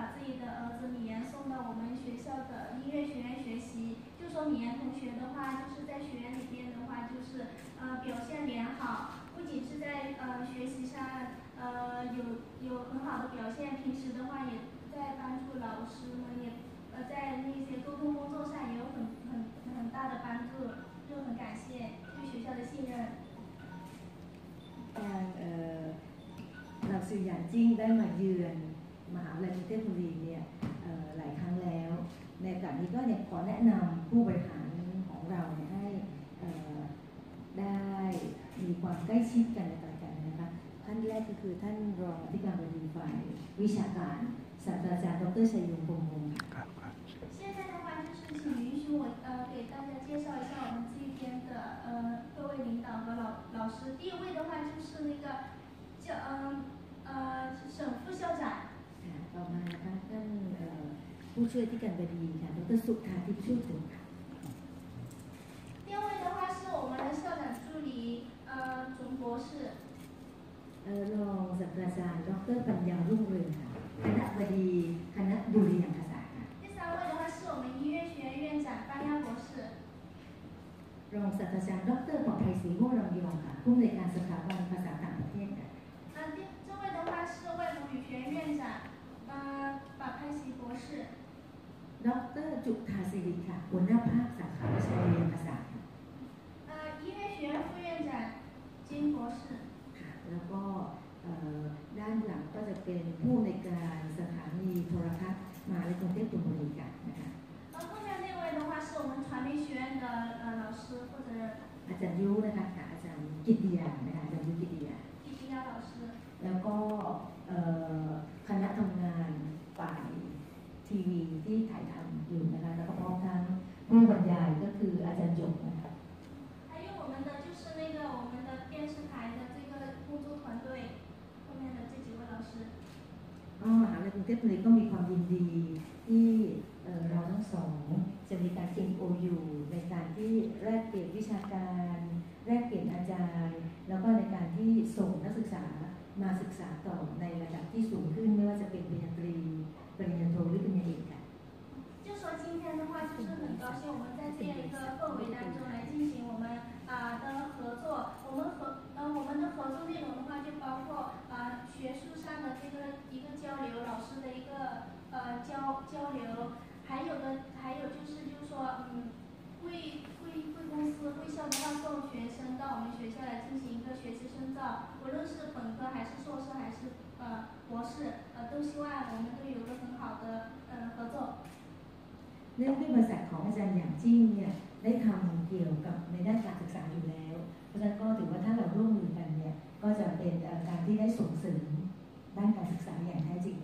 老师能够把自己的儿子米言送到我们学校的音乐学院学习。就说米言同学的话，就是在学院里边的话，就是呃表现良好，不仅是在呃学习上呃有有很好的表现，平时的话也在帮助老师们，也呃在那些沟通工作上也有很很很大的帮助，就很感谢对学校的信任。การเอ่อเราสื่ออย่างจิ้งได้มาเยือนมหาวิ ทยาลัยกรุงเทพบุรีเนี่ยเอ่อหลายครั้งแล้ว ในโอกาสนี้ก็เนี่ยขอแนะนำผู้บริหารของเราเนี่ยให้เอ่อได้มีความใกล้ชิดกันในต่อกันนะคะท่านแรกก็คือท่านรองอธิการบดีฝ่ายวิชาการศาสตราจารย์ดรชัยยงพงษ์วงศ์ ครับครับ 现在的话就是请允许我呃给大家介绍一下我们这边的呃各位领导和老老师。第一位的话就是那个教嗯呃省副校长， ค่ะต่อมานะคะท่านเอ่อผู้ช่วยที่การบดีค่ะดรสุธาทิพย์ชูถึงค่ะ 第二位的话是我们的校长助理呃总博士， เอ่อรองศาสตราจารย์ดรปัญญารุ่งเรืองค่ะคณะบดีคณะดุริยางคศาสตร์ค่ะ 第三位的话是我们音乐学院院长班亚博士， รองศาสตราจารย์ดรปลอดภัยศรีม่วงรำยองค่ะผู้อำนวยการสถาบันภาษาต่างประเทศค่ะ 呃第这位的 จุธาสิริค่ะหัวหน้าภาคสาขาวิชาดุริยางคศาสตร์ค่ะ 呃音乐学院副院长金博士。 ค่ะแล้วก็เอ่อด้านหลังก็จะเป็นผู้ในวยการสถานีโทรทัศน์มหาวิทยาลัยกรุงเทพธนบุรีค่ะนะคะ 呃，后面那位的话是我们传媒学院的呃老师负责人 อาจารย์ยุนะคะกับอาจารย์กิตติยานะคะอาจารย์ยุกิตติยา 易迪亚老师， แล้วก็เอ่อคณะทำงานฝ่ายทีวีที่ถ่ายทำ อยู่นะคะแล้วก็พร้อมทั้งผู้บรรยายก็คืออาจารย์หยกนะคะ 还有我们的就是那个我们的电视台的这个工作团队，后面的这几位老师。 ก็มหาวิทยาลัยกรุงเทพบุรีก็มีความยินดีที่เอ่อเราทั้งสองจะมีการ MOU ในการที่แลกเปลี่ยนวิชาการ แลกเปลี่ยนอาจารย์ แล้วก็ในการที่ส่งนักศึกษามาศึกษาต่อในระดับที่สูงขึ้นไม่ว่าจะเป็นปริญญาตรีปริญญาโทหรือปริญญาเอกค่ะ 就说今天的 话，就是很高兴我们在这样一个氛围当中来进行我们啊、的合作。我们合呃我们的合作内容的话，就包括啊、学术上的这个一个交流，老师的一个呃交交流，还有的还有就是就是说嗯。贵贵贵公司贵校的话，送学生到我们学校来进行一个学习深造，无论是本科还是硕士还是呃博士，呃都希望我们都有个很好的呃合作。 เนื่องด้วยบริษัทของอาจารย์อย่างจิ้งเนี่ยได้ทำเกี่ยวกับในด้านการศึกษาอยู่แล้ว เพราะฉะนั้นก็ถือว่าถ้าเราร่วมมือกันเนี่ยก็จะเป็นการที่ได้ส่งเสริมด้านการศึกษาอย่างแท้จริง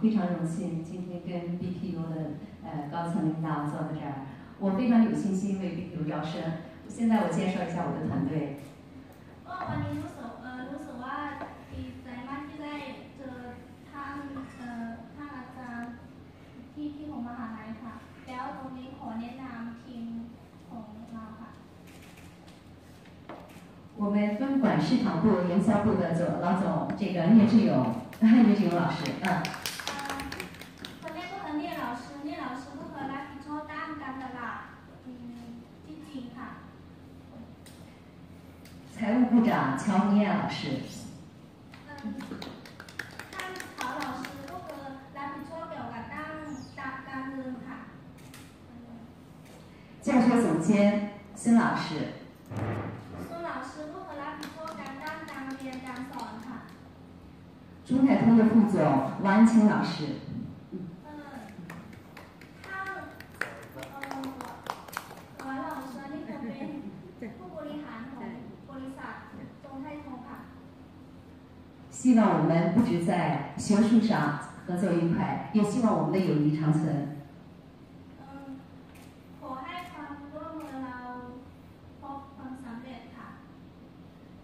非常荣幸今天跟 BPU 的呃高层领导坐在这儿，我非常有信心为 BPU 招生。现在我介绍一下我的团队。我们分管市场部、营销部的总老总，这个聂志勇，聂志勇老师，嗯。财务部长乔红艳老师。嗯，乔老师，表当当当。教学总监孙老师。孙老师，我和兰皮超表个当面感受上哈。中海通的副总王安清老师。希望我们不止在学术上合作愉快，也希望我们的友谊长存。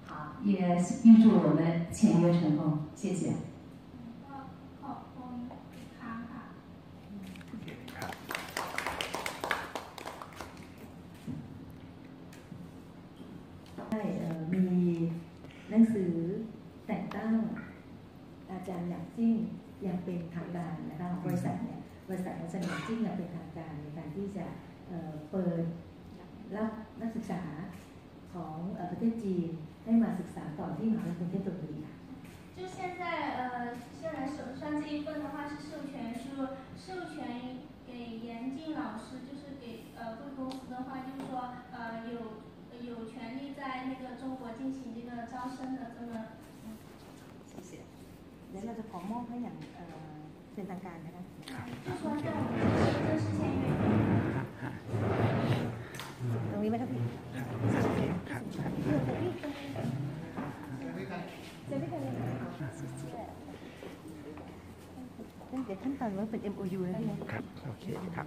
好，也预祝我们签约成功，谢谢。ย่างเป็นทางการนะคะของบริษัทเนี่ยบริษัทอาจารย์หยางจิ้งอย่างเป็นทางการในการที่จะเอ่อเปิดรับนักศึกษาของเอ่อประเทศจีนให้มาศึกษาต่อที่มหาวิทยาลัยกรุงเทพธนบุรีค่ะ 就现在呃，现在手上这一份的话是授权书，授权给严静老师，就是给呃贵公司的话，就是说呃有有权利在那个中国进行这个招生的这么 เ ดี๋ยวเราจะขอมอบให้อย่างเป็นทางการนะคะตรงนี้ไหมครับพี่ครับตั้งแต่ขั้นตอนว่าเป็น MOU นะครับ โอเคครับ